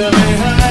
to me.